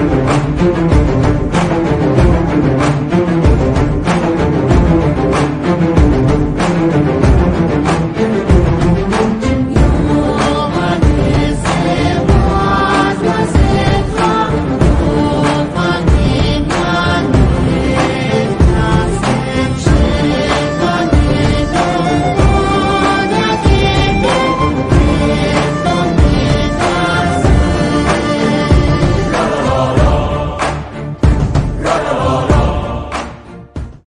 Gracias.